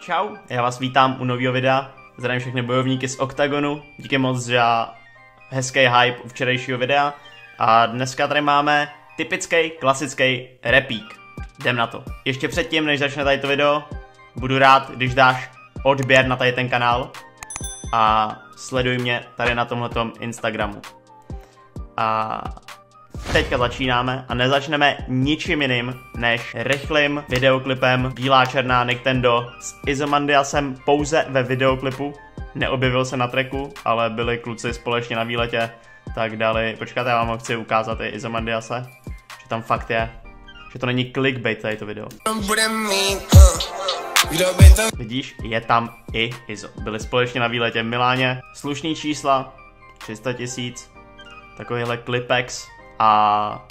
Čau, já vás vítám u nového videa. Zdravím všechny bojovníky z Octagonu. Díky moc za hezký hype u včerejšího videa. A dneska tady máme typický, klasický repík. Jdem na to. Ještě předtím, než začne tady to video, budu rád, když dáš odběr na tady ten kanál a sleduj mě tady na tomhletom Instagramu. A teďka začínáme a nezačneme ničím jiným než rychlým videoklipem Bílá černá Nintendo s Izomandiasem pouze ve videoklipu. Neobjevil se na treku, ale byli kluci společně na výletě, tak dali, počkáte, já vám ho chci ukázat i Izomandiase, že tam fakt je, že to není clickbait tady to video. Vidíš, je tam i Izo. Byli společně na výletě v Miláně, slušný čísla, 300 tisíc, takovýhle clipex a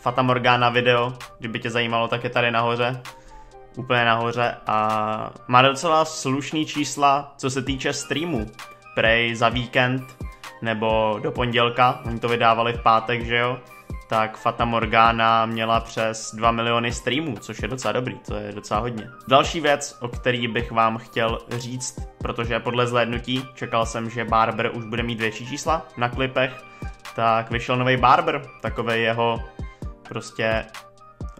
Fata Morgana video, kdyby tě zajímalo, tak je tady nahoře, úplně nahoře a má docela slušný čísla, co se týče streamu. Prej za víkend nebo do pondělka, oni to vydávali v pátek, že jo, tak Fata Morgana měla přes 2 miliony streamů, což je docela dobrý, to je docela hodně. Další věc, o který bych vám chtěl říct, protože podle zhlédnutí čekal jsem, že Barber už bude mít větší čísla na klipech, tak vyšel nový Barber, takový jeho prostě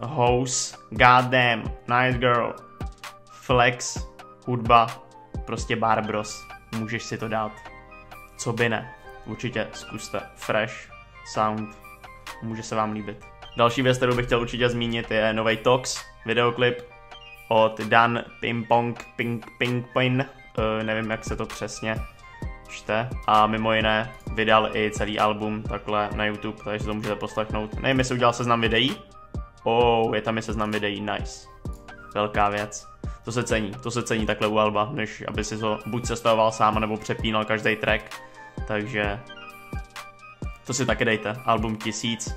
house, goddamn, nice girl, flex, hudba, prostě Barbros, můžeš si to dát. Co by ne, určitě zkuste, fresh, sound, může se vám líbit. Další věc, kterou bych chtěl určitě zmínit, je nový Tox, videoklip od Dan Pimpong Ping Ping Pin, uh, nevím jak se to přesně čte a mimo jiné vydal i celý album takhle na YouTube, takže to můžete poslechnout. Nevím, jestli udělal seznam videí. Oh, je tam i seznam videí, nice. Velká věc. To se cení, to se cení takhle u Alba, než aby si to buď sestavoval sám, nebo přepínal každý track. Takže to si taky dejte, album 1000.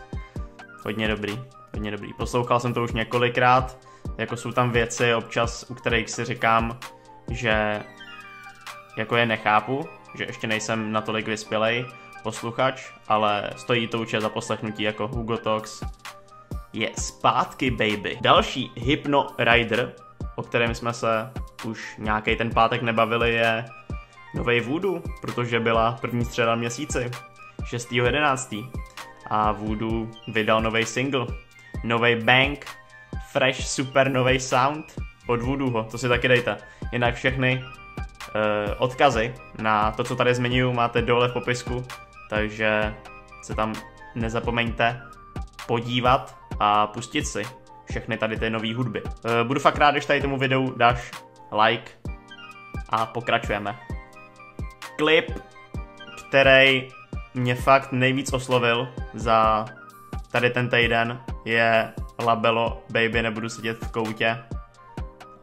Hodně dobrý, hodně dobrý. Poslouchal jsem to už několikrát, jako jsou tam věci občas, u kterých si říkám, že jako je nechápu, že ještě nejsem natolik vyspělej posluchač, ale stojí to určitě za poslechnutí jako Hugo Talks. Je zpátky, baby. Další Hypno Rider, o kterém jsme se už nějaký ten pátek nebavili, je nový Voodoo, protože byla první středa měsíci, 6.11. A Voodoo vydal nový single, nový Bang, fresh, super nový sound od Voodooho, to si taky dejte. Jinak všechny odkazy na to, co tady zmiňuji, máte dole v popisku, takže se tam nezapomeňte podívat a pustit si všechny tady ty nové hudby. Uh, budu fakt rád, když tady tomu videu dáš like a pokračujeme. Klip, který mě fakt nejvíc oslovil za tady ten týden, je Labelo Baby nebudu sedět v koutě.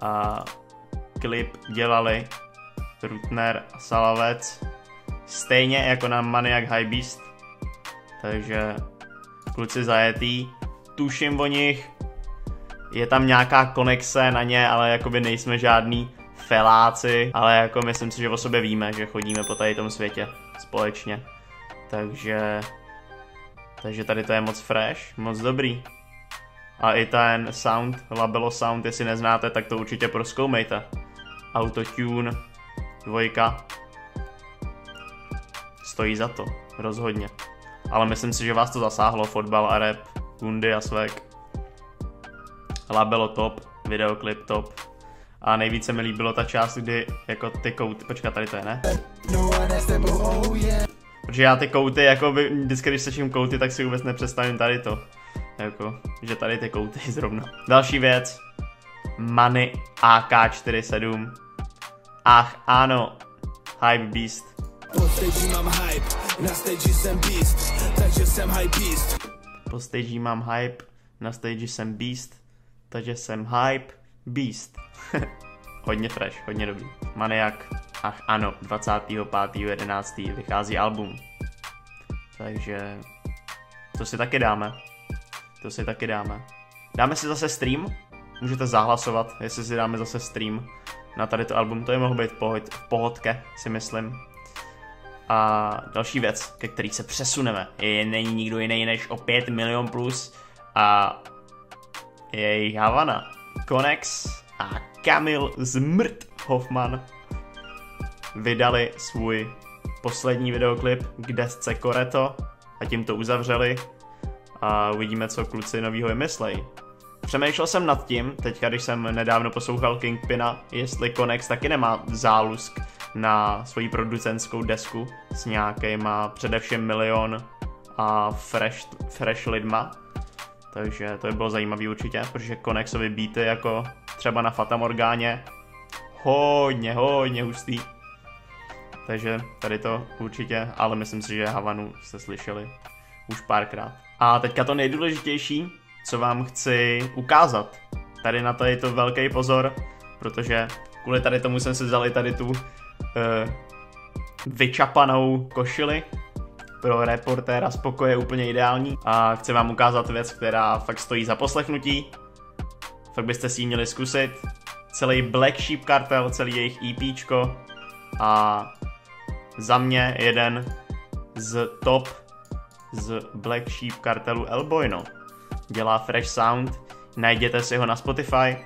A klip dělali Rutner a Salavec. Stejně jako na Maniac High Beast. Takže kluci zajetý. Tuším o nich. Je tam nějaká konexe na ně, ale jakoby nejsme žádný feláci, ale jako myslím si, že o sobě víme, že chodíme po tady tom světě společně. Takže takže tady to je moc fresh, moc dobrý. A i ten sound, Labelo Sound, jestli neznáte, tak to určitě proskoumejte. Autotune, dvojka. Stojí za to, rozhodně. Ale myslím si, že vás to zasáhlo, fotbal a rap, Gundy a Svek. Labelo top, videoklip top. A nejvíce mi líbilo ta část, kdy jako ty kouty, počkat, tady to je, ne? Protože já ty kouty, jako by, vždycky když sečím kouty, tak si vůbec nepředstavím tady to. Jako, že tady ty kouty zrovna. Další věc. Money AK-47 Ach, ano. Hype Beast. Po stage mám hype, na stage jsem beast, takže jsem hype beast. Po stage mám hype, na stage jsem beast, takže jsem hype beast. hodně fresh, hodně dobrý. Maniak, ach ano, 25.11. vychází album. Takže to si taky dáme. To si taky dáme. Dáme si zase stream, můžete zahlasovat, jestli si dáme zase stream na tady to album, to je mohlo být v, pohod, v pohodke, si myslím. A další věc, ke který se přesuneme, je, není nikdo jiný než o 5 milion plus a je Havana, Konex a Kamil Zmrt. Hoffman vydali svůj poslední videoklip k desce Koreto a tím to uzavřeli a uvidíme, co kluci novýho vymyslej. Přemýšlel jsem nad tím, teďka když jsem nedávno poslouchal Kingpina, jestli Konex taky nemá zálusk na svoji producentskou desku s nějakýma především milion a fresh, fresh lidma. Takže to by bylo zajímavé určitě, protože Konexovi beaty jako třeba na Fatamorgáně hodně, hodně hustý. Takže tady to určitě, ale myslím si, že Havanu jste slyšeli už párkrát. A teďka to nejdůležitější, co vám chci ukázat. Tady na to je to velký pozor, protože kvůli tady tomu jsem si vzal tady tu uh, vyčapanou košili. Pro reportéra z pokoje úplně ideální. A chci vám ukázat věc, která fakt stojí za poslechnutí. Fakt byste si ji měli zkusit. Celý Black Sheep kartel, celý jejich EPčko. A za mě jeden z top z Black Sheep kartelu Elboyno. Dělá fresh sound, najděte si ho na Spotify,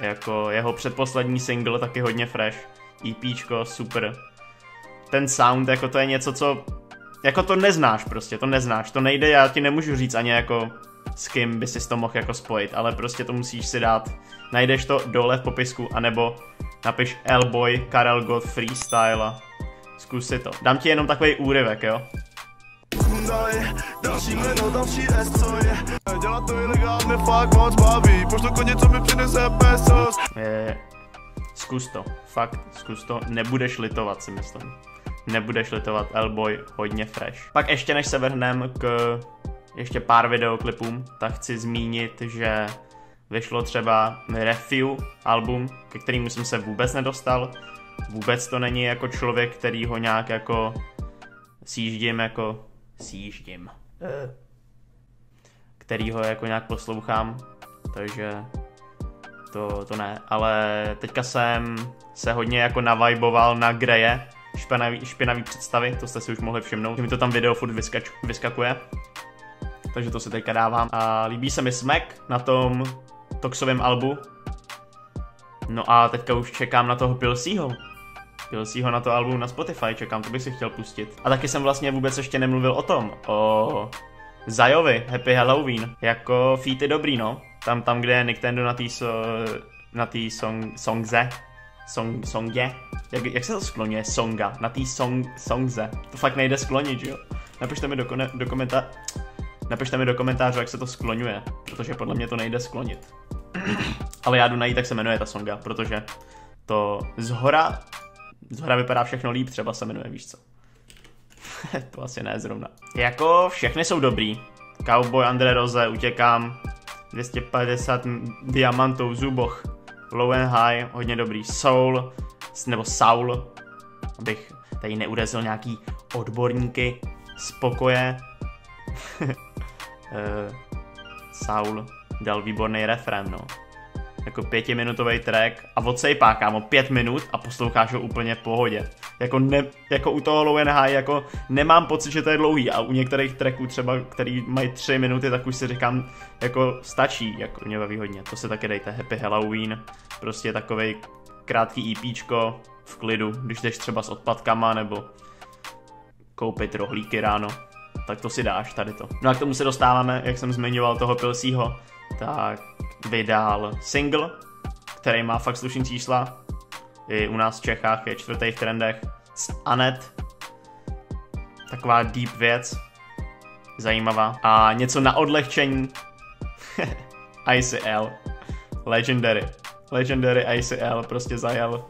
jako jeho předposlední single taky hodně fresh, EPčko super. Ten sound, jako to je něco, co, jako to neznáš prostě, to neznáš, to nejde, já ti nemůžu říct ani jako s kým by si to mohl jako spojit, ale prostě to musíš si dát, najdeš to dole v popisku, anebo napiš Elboy Karel God Freestyle a zkus si to. Dám ti jenom takový úryvek, jo? Další jméno, další S, co je? Dělat to ilegálně fakt moc baví. Pošlu koně, co mi přinese pesos. Je, Zkus to, fakt, zkus to, nebudeš litovat si myslím. Nebudeš litovat, Elboy, hodně fresh. Pak ještě než se vrhnem k ještě pár videoklipům, tak chci zmínit, že vyšlo třeba Refew album, ke kterému jsem se vůbec nedostal. Vůbec to není jako člověk, který ho nějak jako sjíždím jako sjíždím. Který ho jako nějak poslouchám, takže to, to ne. Ale teďka jsem se hodně jako navajboval na Greje, špinavý, špinavý představy, to jste si už mohli všimnout, že mi to tam video furt vyskač, vyskakuje. Takže to si teďka dávám. A líbí se mi Smack na tom Toxovém albu. No a teďka už čekám na toho Pilsího, Pilsího na to album na Spotify, čekám, to bych si chtěl pustit. A taky jsem vlastně vůbec ještě nemluvil o tom, o Zajovi, Happy Halloween, jako feat dobrý, no. Tam, tam, kde je Nintendo na té so, na tý song, songze, song, songě, jak, jak se to skloňuje, songa, na té song, songze, to fakt nejde sklonit, jo. Napište mi do, do komentář, napište mi do komentářů, jak se to skloňuje, protože podle mě to nejde sklonit. Ale já jdu najít, jak se jmenuje ta songa, protože to z hora z hora vypadá všechno líp, třeba se jmenuje, víš co. to asi ne zrovna. Jako všechny jsou dobrý. Cowboy Andre Rose, utěkám. 250 diamantů v zuboch. Low and high, hodně dobrý. Soul, nebo Saul, abych tady neurazil nějaký odborníky z pokoje. uh, Saul dal výborný refrén, no jako pětiminutový track a odsejpá, kámo, pět minut a posloucháš ho úplně v pohodě. Jako, ne, jako u toho Low High, jako nemám pocit, že to je dlouhý a u některých tracků třeba, který mají tři minuty, tak už si říkám, jako stačí, jako mě baví hodně. To si taky dejte, Happy Halloween, prostě takovej krátký EPčko v klidu, když jdeš třeba s odpadkama nebo koupit rohlíky ráno, tak to si dáš tady to. No a k tomu se dostáváme, jak jsem zmiňoval toho Pilsího, tak vydal single, který má fakt slušný čísla. I u nás v Čechách je čtvrtý v trendech. S Anet. Taková deep věc. Zajímavá. A něco na odlehčení. ICL. Legendary. Legendary ICL prostě zajel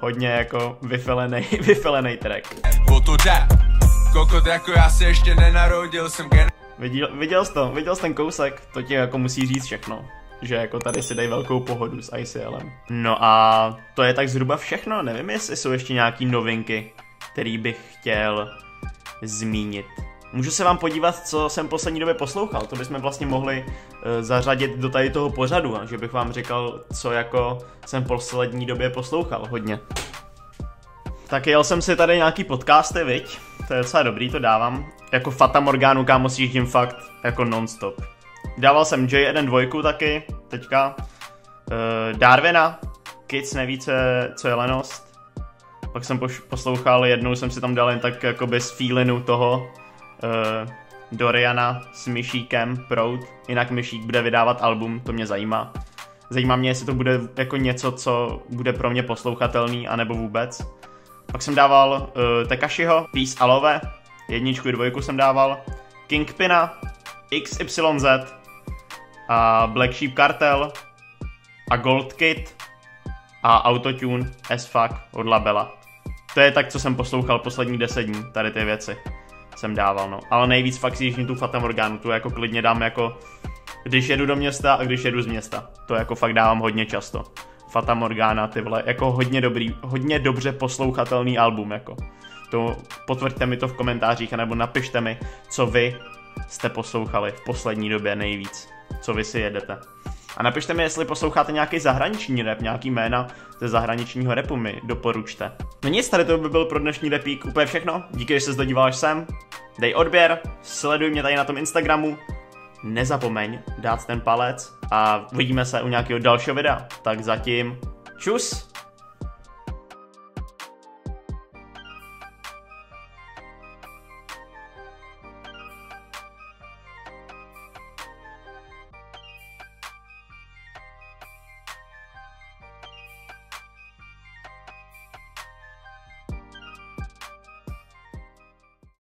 hodně jako vyfelený, vyfelený track. Kokot jako já se ještě nenarodil, jsem gen... Viděl, viděl jsi to, viděl jsi ten kousek, to ti jako musí říct všechno. Že jako tady si dají velkou pohodu s ICLem. No a to je tak zhruba všechno, nevím jestli jsou ještě nějaký novinky, který bych chtěl zmínit. Můžu se vám podívat, co jsem poslední době poslouchal, to bychom vlastně mohli uh, zařadit do tady toho pořadu, že bych vám říkal, co jako jsem poslední době poslouchal hodně. Tak jel jsem si tady nějaký podcasty, viď? To je docela dobrý, to dávám. Jako Fata Morganu, kámo, si jíždím fakt jako non-stop. Dával jsem J1 dvojku taky, teďka. Uh, Darwina, Kids neví, co je, co je lenost. Pak jsem poš- poslouchal, jednou jsem si tam dal jen tak jako bez feelinu toho uh, Doriana s Myšíkem Proud. Jinak Myšík bude vydávat album, to mě zajímá. Zajímá mě, jestli to bude jako něco, co bude pro mě poslouchatelný, anebo vůbec. Pak jsem dával uh, Tekashiho, Peace Alove, jedničku i dvojku jsem dával, Kingpina, XYZ, a Black Sheep Cartel a Gold Kid a Autotune as fuck od Labela. To je tak, co jsem poslouchal poslední deset dní, tady ty věci jsem dával, no. Ale nejvíc fakt si tu Fata Morganu, tu jako klidně dám jako když jedu do města a když jedu z města. To jako fakt dávám hodně často. Fata Morgana, ty vole, jako hodně dobrý, hodně dobře poslouchatelný album, jako. To potvrďte mi to v komentářích, anebo napište mi, co vy jste poslouchali v poslední době nejvíc, co vy si jedete. A napište mi, jestli posloucháte nějaký zahraniční rap, nějaký jména ze zahraničního repu mi doporučte. No nic, tady to by byl pro dnešní repík úplně všechno. Díky, že se dodíval sem. Dej odběr, sleduj mě tady na tom Instagramu, nezapomeň dát ten palec a uvidíme se u nějakého dalšího videa. Tak zatím čus!